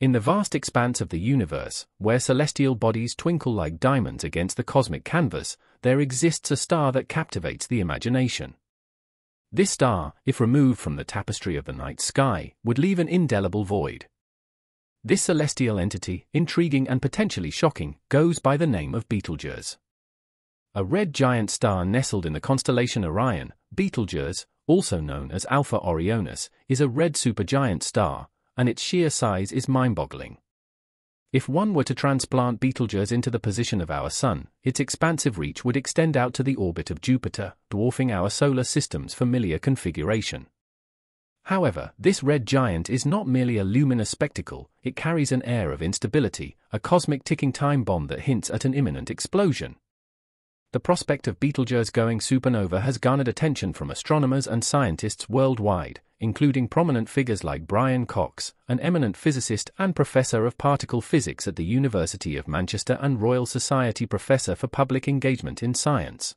In the vast expanse of the universe, where celestial bodies twinkle like diamonds against the cosmic canvas, there exists a star that captivates the imagination. This star, if removed from the tapestry of the night sky, would leave an indelible void. This celestial entity, intriguing and potentially shocking, goes by the name of Betelgeuse. A red giant star nestled in the constellation Orion, Betelgeuse, also known as Alpha Orionis, is a red supergiant star, and its sheer size is mind-boggling. If one were to transplant Betelgeuse into the position of our Sun, its expansive reach would extend out to the orbit of Jupiter, dwarfing our solar system's familiar configuration. However, this red giant is not merely a luminous spectacle, it carries an air of instability, a cosmic ticking time bomb that hints at an imminent explosion. The prospect of Betelgeuse going supernova has garnered attention from astronomers and scientists worldwide, including prominent figures like Brian Cox, an eminent physicist and professor of particle physics at the University of Manchester and Royal Society Professor for Public Engagement in Science.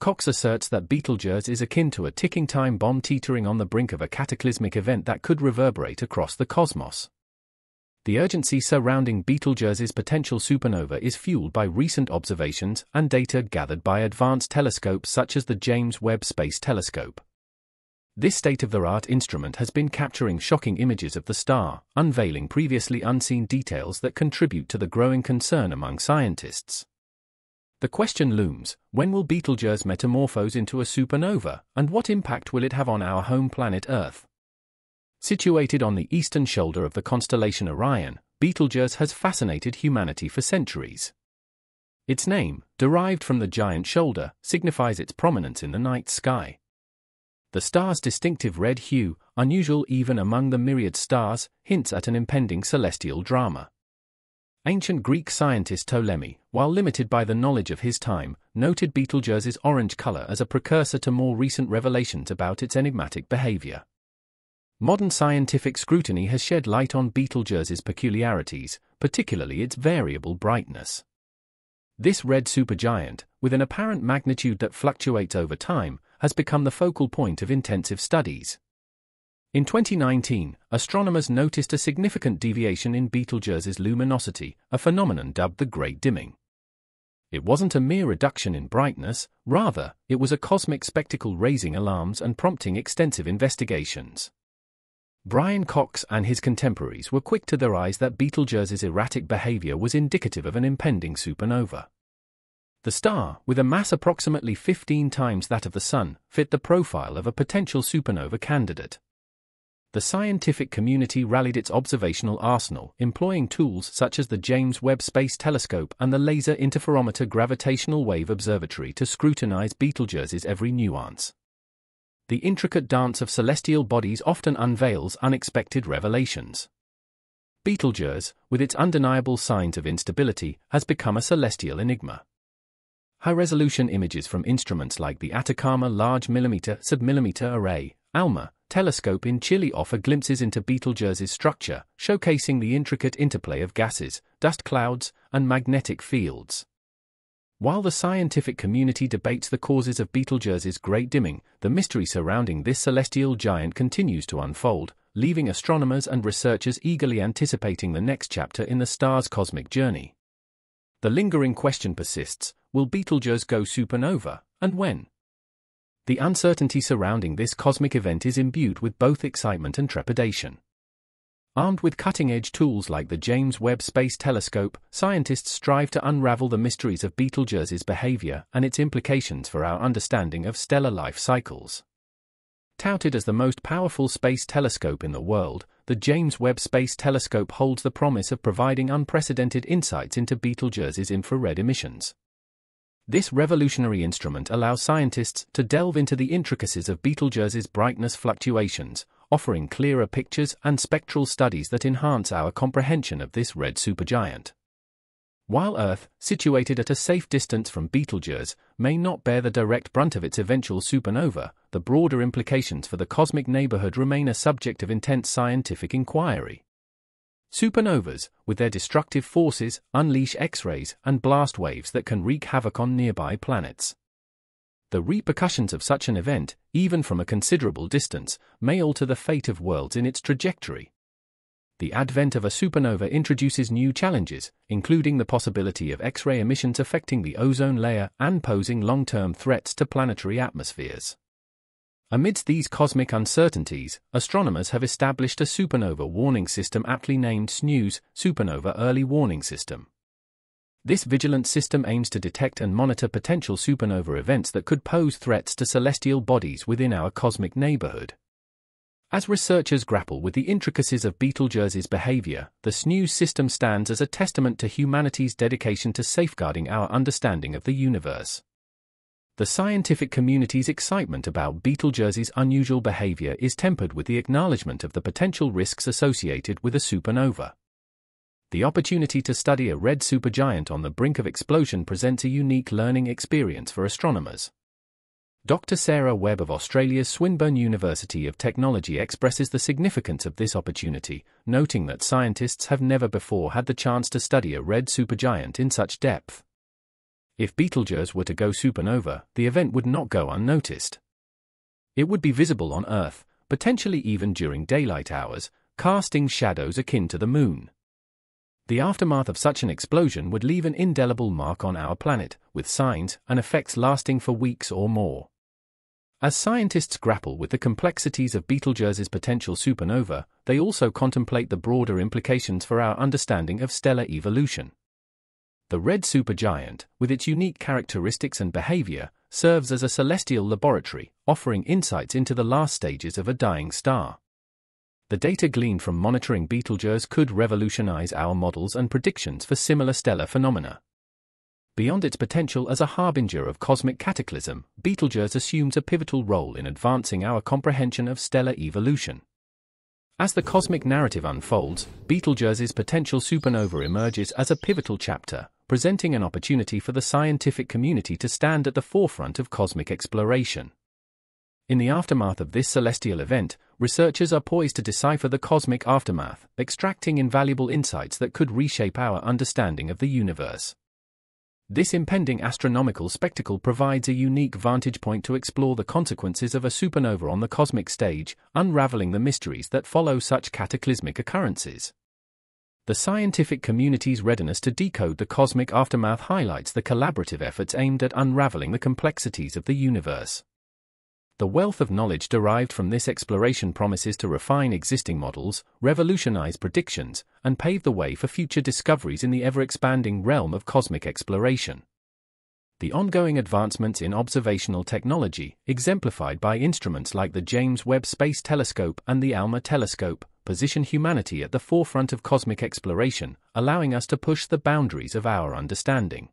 Cox asserts that Betelgeuse is akin to a ticking time bomb teetering on the brink of a cataclysmic event that could reverberate across the cosmos. The urgency surrounding Betelgeuse's potential supernova is fueled by recent observations and data gathered by advanced telescopes such as the James Webb Space Telescope. This state-of-the-art instrument has been capturing shocking images of the star, unveiling previously unseen details that contribute to the growing concern among scientists. The question looms, when will Betelgeuse metamorphose into a supernova, and what impact will it have on our home planet Earth? Situated on the eastern shoulder of the constellation Orion, Betelgeuse has fascinated humanity for centuries. Its name, derived from the giant shoulder, signifies its prominence in the night sky. The star's distinctive red hue, unusual even among the myriad stars, hints at an impending celestial drama. Ancient Greek scientist Ptolemy, while limited by the knowledge of his time, noted Betelgeuse's orange color as a precursor to more recent revelations about its enigmatic behavior. Modern scientific scrutiny has shed light on Betelgeuse's peculiarities, particularly its variable brightness. This red supergiant, with an apparent magnitude that fluctuates over time, has become the focal point of intensive studies. In 2019, astronomers noticed a significant deviation in Betelgeuse's luminosity, a phenomenon dubbed the Great Dimming. It wasn't a mere reduction in brightness, rather, it was a cosmic spectacle raising alarms and prompting extensive investigations. Brian Cox and his contemporaries were quick to their eyes that Betelgeuse's erratic behavior was indicative of an impending supernova. The star, with a mass approximately 15 times that of the Sun, fit the profile of a potential supernova candidate. The scientific community rallied its observational arsenal, employing tools such as the James Webb Space Telescope and the Laser Interferometer Gravitational Wave Observatory to scrutinize Betelgeuse's every nuance the intricate dance of celestial bodies often unveils unexpected revelations. Betelgeuse, with its undeniable signs of instability, has become a celestial enigma. High-resolution images from instruments like the Atacama Large Millimeter Submillimeter Array, ALMA, telescope in Chile offer glimpses into Betelgeuse's structure, showcasing the intricate interplay of gases, dust clouds, and magnetic fields. While the scientific community debates the causes of Betelgeuse's great dimming, the mystery surrounding this celestial giant continues to unfold, leaving astronomers and researchers eagerly anticipating the next chapter in the star's cosmic journey. The lingering question persists will Betelgeuse go supernova, and when? The uncertainty surrounding this cosmic event is imbued with both excitement and trepidation. Armed with cutting-edge tools like the James Webb Space Telescope, scientists strive to unravel the mysteries of Betelgeuse's behavior and its implications for our understanding of stellar life cycles. Touted as the most powerful space telescope in the world, the James Webb Space Telescope holds the promise of providing unprecedented insights into Betelgeuse's infrared emissions. This revolutionary instrument allows scientists to delve into the intricacies of Betelgeuse's brightness fluctuations, offering clearer pictures and spectral studies that enhance our comprehension of this red supergiant. While Earth, situated at a safe distance from Betelgeuse, may not bear the direct brunt of its eventual supernova, the broader implications for the cosmic neighborhood remain a subject of intense scientific inquiry. Supernovas, with their destructive forces, unleash X-rays and blast waves that can wreak havoc on nearby planets. The repercussions of such an event, even from a considerable distance, may alter the fate of worlds in its trajectory. the advent of a supernova introduces new challenges, including the possibility of X ray emissions affecting the ozone layer and posing long term threats to planetary atmospheres. Amidst these cosmic uncertainties, astronomers have established a supernova warning system aptly named SNEWS, Supernova Early Warning System. This vigilant system aims to detect and monitor potential supernova events that could pose threats to celestial bodies within our cosmic neighborhood. As researchers grapple with the intricacies of Betelgeuse's behavior, the SNEWS system stands as a testament to humanity's dedication to safeguarding our understanding of the universe. The scientific community's excitement about Betelgeuse's unusual behavior is tempered with the acknowledgement of the potential risks associated with a supernova. The opportunity to study a red supergiant on the brink of explosion presents a unique learning experience for astronomers. Dr. Sarah Webb of Australia's Swinburne University of Technology expresses the significance of this opportunity, noting that scientists have never before had the chance to study a red supergiant in such depth. If Betelgeuse were to go supernova, the event would not go unnoticed. It would be visible on Earth, potentially even during daylight hours, casting shadows akin to the Moon. The aftermath of such an explosion would leave an indelible mark on our planet, with signs and effects lasting for weeks or more. As scientists grapple with the complexities of Betelgeuse's potential supernova, they also contemplate the broader implications for our understanding of stellar evolution. The red supergiant, with its unique characteristics and behavior, serves as a celestial laboratory, offering insights into the last stages of a dying star. The data gleaned from monitoring Betelgeuse could revolutionize our models and predictions for similar stellar phenomena. Beyond its potential as a harbinger of cosmic cataclysm, Betelgeuse assumes a pivotal role in advancing our comprehension of stellar evolution. As the cosmic narrative unfolds, Betelgeuse's potential supernova emerges as a pivotal chapter, presenting an opportunity for the scientific community to stand at the forefront of cosmic exploration. In the aftermath of this celestial event, researchers are poised to decipher the cosmic aftermath, extracting invaluable insights that could reshape our understanding of the universe. This impending astronomical spectacle provides a unique vantage point to explore the consequences of a supernova on the cosmic stage, unraveling the mysteries that follow such cataclysmic occurrences. The scientific community's readiness to decode the cosmic aftermath highlights the collaborative efforts aimed at unraveling the complexities of the universe. The wealth of knowledge derived from this exploration promises to refine existing models, revolutionize predictions, and pave the way for future discoveries in the ever expanding realm of cosmic exploration. The ongoing advancements in observational technology, exemplified by instruments like the James Webb Space Telescope and the ALMA Telescope, position humanity at the forefront of cosmic exploration, allowing us to push the boundaries of our understanding.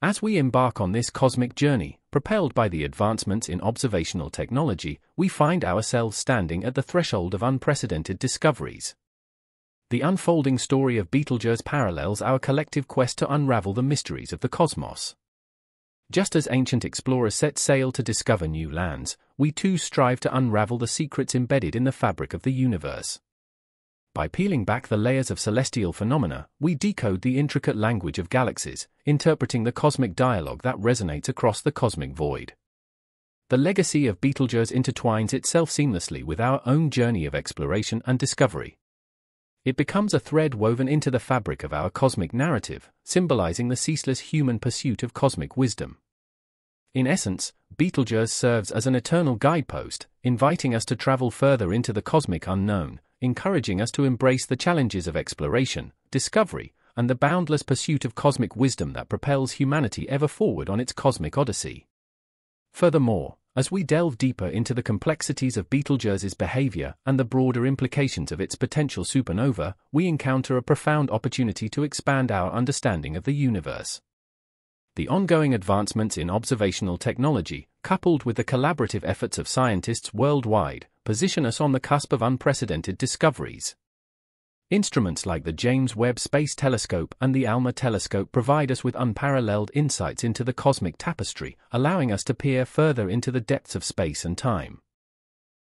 As we embark on this cosmic journey, propelled by the advancements in observational technology, we find ourselves standing at the threshold of unprecedented discoveries. The unfolding story of Betelgeuse parallels our collective quest to unravel the mysteries of the cosmos. Just as ancient explorers set sail to discover new lands, we too strive to unravel the secrets embedded in the fabric of the universe. By peeling back the layers of celestial phenomena, we decode the intricate language of galaxies, interpreting the cosmic dialogue that resonates across the cosmic void. The legacy of Betelgeuse intertwines itself seamlessly with our own journey of exploration and discovery. It becomes a thread woven into the fabric of our cosmic narrative, symbolizing the ceaseless human pursuit of cosmic wisdom. In essence, Betelgeuse serves as an eternal guidepost, inviting us to travel further into the cosmic unknown, encouraging us to embrace the challenges of exploration, discovery, and the boundless pursuit of cosmic wisdom that propels humanity ever forward on its cosmic odyssey. Furthermore, as we delve deeper into the complexities of Betelgeuse's behavior and the broader implications of its potential supernova, we encounter a profound opportunity to expand our understanding of the universe. The ongoing advancements in observational technology, coupled with the collaborative efforts of scientists worldwide, position us on the cusp of unprecedented discoveries. Instruments like the James Webb Space Telescope and the ALMA Telescope provide us with unparalleled insights into the cosmic tapestry, allowing us to peer further into the depths of space and time.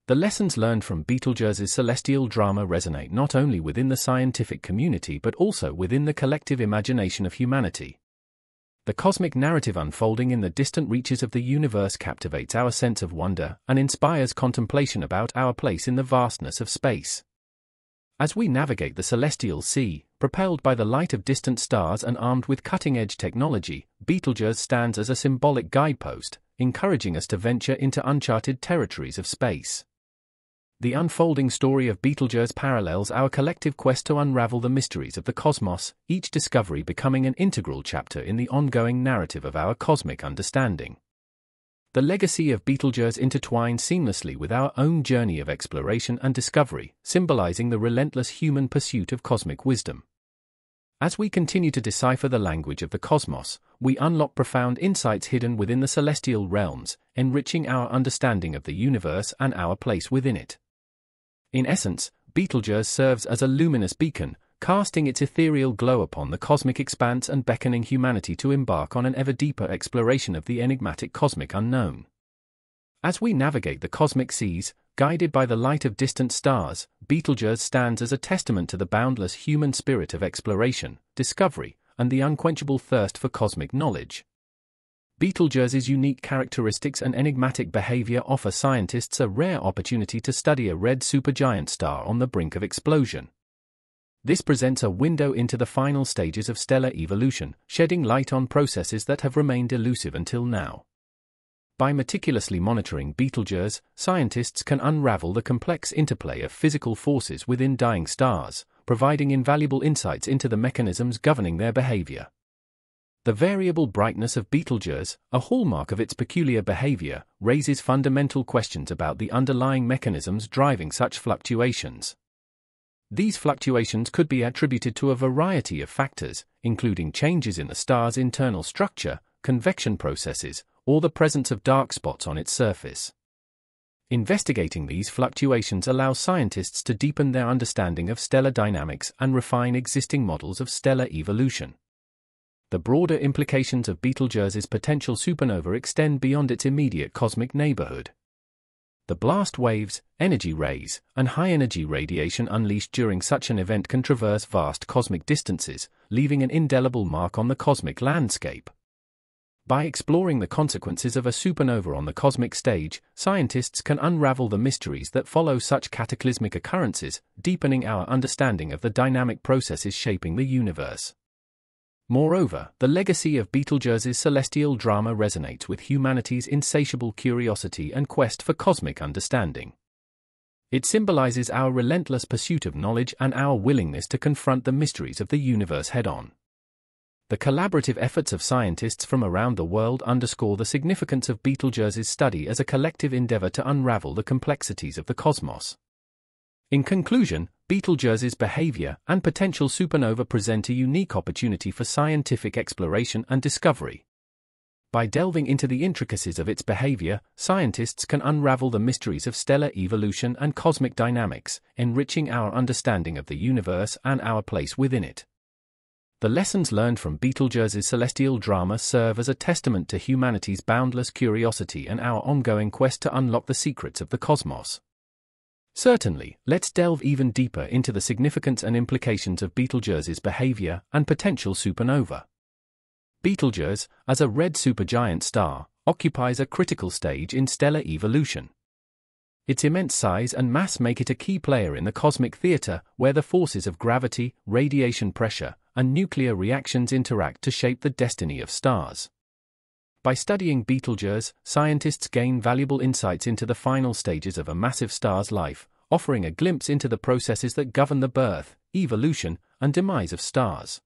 The lessons learned from Betelgeuse's celestial drama resonate not only within the scientific community but also within the collective imagination of humanity. The cosmic narrative unfolding in the distant reaches of the universe captivates our sense of wonder and inspires contemplation about our place in the vastness of space. As we navigate the celestial sea, propelled by the light of distant stars and armed with cutting edge technology, Betelgeuse stands as a symbolic guidepost, encouraging us to venture into uncharted territories of space. The unfolding story of Betelgeuse parallels our collective quest to unravel the mysteries of the cosmos, each discovery becoming an integral chapter in the ongoing narrative of our cosmic understanding. The legacy of Betelgeuse intertwines seamlessly with our own journey of exploration and discovery, symbolizing the relentless human pursuit of cosmic wisdom. As we continue to decipher the language of the cosmos, we unlock profound insights hidden within the celestial realms, enriching our understanding of the universe and our place within it. In essence, Betelgeuse serves as a luminous beacon, casting its ethereal glow upon the cosmic expanse and beckoning humanity to embark on an ever deeper exploration of the enigmatic cosmic unknown. As we navigate the cosmic seas, guided by the light of distant stars, Betelgeuse stands as a testament to the boundless human spirit of exploration, discovery, and the unquenchable thirst for cosmic knowledge. Betelgeuse's unique characteristics and enigmatic behavior offer scientists a rare opportunity to study a red supergiant star on the brink of explosion. This presents a window into the final stages of stellar evolution, shedding light on processes that have remained elusive until now. By meticulously monitoring Betelgeuse, scientists can unravel the complex interplay of physical forces within dying stars, providing invaluable insights into the mechanisms governing their behavior. The variable brightness of Betelgeuse, a hallmark of its peculiar behavior, raises fundamental questions about the underlying mechanisms driving such fluctuations. These fluctuations could be attributed to a variety of factors, including changes in the star's internal structure, convection processes, or the presence of dark spots on its surface. Investigating these fluctuations allows scientists to deepen their understanding of stellar dynamics and refine existing models of stellar evolution. The broader implications of Betelgeuse's potential supernova extend beyond its immediate cosmic neighborhood the blast waves, energy rays, and high-energy radiation unleashed during such an event can traverse vast cosmic distances, leaving an indelible mark on the cosmic landscape. By exploring the consequences of a supernova on the cosmic stage, scientists can unravel the mysteries that follow such cataclysmic occurrences, deepening our understanding of the dynamic processes shaping the universe. Moreover, the legacy of Betelgeuse's celestial drama resonates with humanity's insatiable curiosity and quest for cosmic understanding. It symbolizes our relentless pursuit of knowledge and our willingness to confront the mysteries of the universe head on. The collaborative efforts of scientists from around the world underscore the significance of Betelgeuse's study as a collective endeavor to unravel the complexities of the cosmos. In conclusion, Betelgeuse's behavior and potential supernova present a unique opportunity for scientific exploration and discovery. By delving into the intricacies of its behavior, scientists can unravel the mysteries of stellar evolution and cosmic dynamics, enriching our understanding of the universe and our place within it. The lessons learned from Betelgeuse's celestial drama serve as a testament to humanity's boundless curiosity and our ongoing quest to unlock the secrets of the cosmos. Certainly, let's delve even deeper into the significance and implications of Betelgeuse's behavior and potential supernova. Betelgeuse, as a red supergiant star, occupies a critical stage in stellar evolution. Its immense size and mass make it a key player in the cosmic theater, where the forces of gravity, radiation pressure, and nuclear reactions interact to shape the destiny of stars. By studying Betelgeuse, scientists gain valuable insights into the final stages of a massive star's life, offering a glimpse into the processes that govern the birth, evolution, and demise of stars.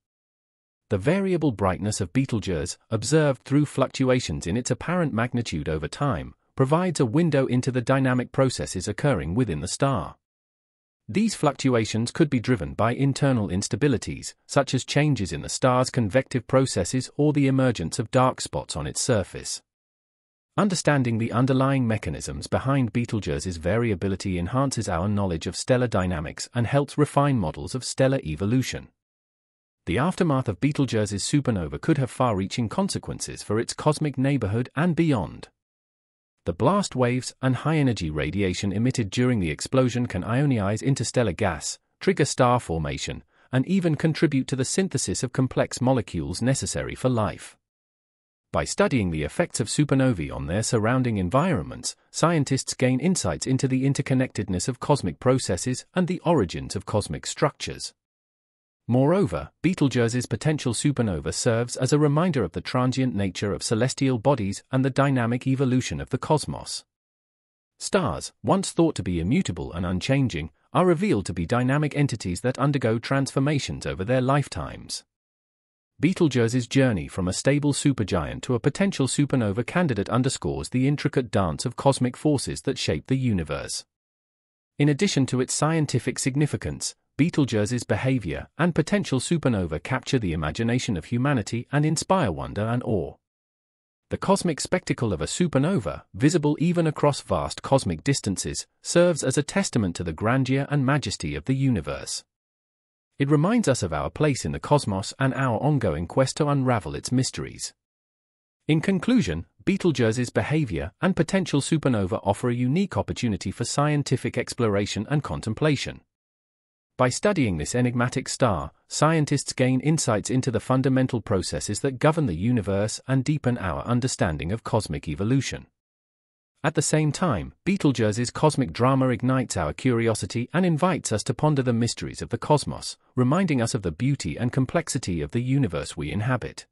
The variable brightness of Betelgeuse, observed through fluctuations in its apparent magnitude over time, provides a window into the dynamic processes occurring within the star. These fluctuations could be driven by internal instabilities, such as changes in the star's convective processes or the emergence of dark spots on its surface. Understanding the underlying mechanisms behind Betelgeuse's variability enhances our knowledge of stellar dynamics and helps refine models of stellar evolution. The aftermath of Betelgeuse's supernova could have far reaching consequences for its cosmic neighborhood and beyond. The blast waves and high-energy radiation emitted during the explosion can ionize interstellar gas, trigger star formation, and even contribute to the synthesis of complex molecules necessary for life. By studying the effects of supernovae on their surrounding environments, scientists gain insights into the interconnectedness of cosmic processes and the origins of cosmic structures. Moreover, Betelgeuse's potential supernova serves as a reminder of the transient nature of celestial bodies and the dynamic evolution of the cosmos. Stars, once thought to be immutable and unchanging, are revealed to be dynamic entities that undergo transformations over their lifetimes. Betelgeuse's journey from a stable supergiant to a potential supernova candidate underscores the intricate dance of cosmic forces that shape the universe. In addition to its scientific significance, Betelgeuse's behavior and potential supernova capture the imagination of humanity and inspire wonder and awe. The cosmic spectacle of a supernova, visible even across vast cosmic distances, serves as a testament to the grandeur and majesty of the universe. It reminds us of our place in the cosmos and our ongoing quest to unravel its mysteries. In conclusion, Betelgeuse's behavior and potential supernova offer a unique opportunity for scientific exploration and contemplation. By studying this enigmatic star, scientists gain insights into the fundamental processes that govern the universe and deepen our understanding of cosmic evolution. At the same time, Betelgeuse's cosmic drama ignites our curiosity and invites us to ponder the mysteries of the cosmos, reminding us of the beauty and complexity of the universe we inhabit.